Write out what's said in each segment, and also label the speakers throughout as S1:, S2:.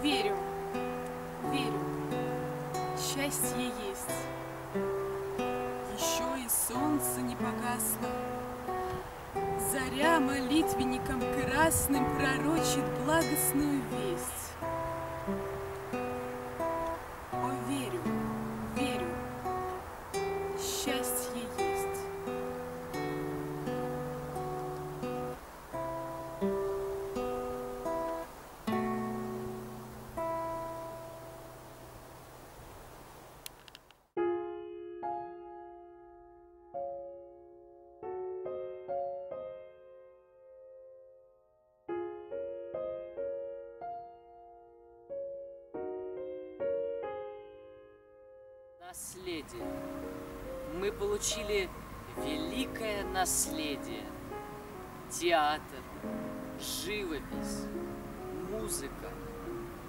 S1: верю, верю, счастье есть. Еще и солнце не погасло. Заря молитвенником красным пророчит благостную весть.
S2: Наследие. Мы получили великое наследие. Театр, живопись, музыка,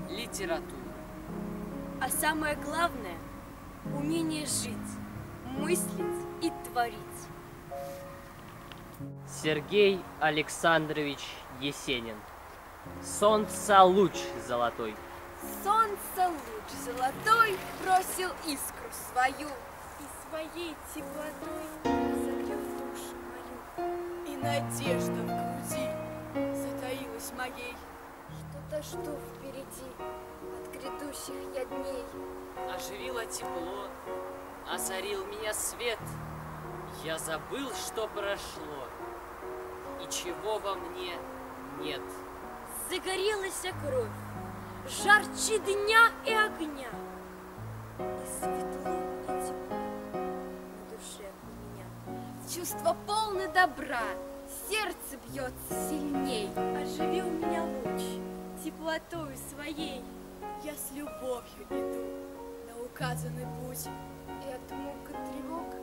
S2: литература.
S3: А самое главное – умение жить, мыслить и творить.
S4: Сергей Александрович Есенин. Солнце луч золотой.
S3: Солнце луч золотой бросил искру свою и своей теплотой согрел душу мою.
S1: И надежда в груди затаилась моей.
S3: Что-то жду впереди от грядущих я дней.
S2: Оживило тепло, озарил меня свет. Я забыл, что прошло, и чего во мне нет.
S3: Загорелась кровь, жарче дня и огня. Меня. Чувство полно добра, сердце бьется сильней. Оживил меня луч теплотою своей.
S1: Я с любовью иду на указанный путь.
S3: И от мук и тревог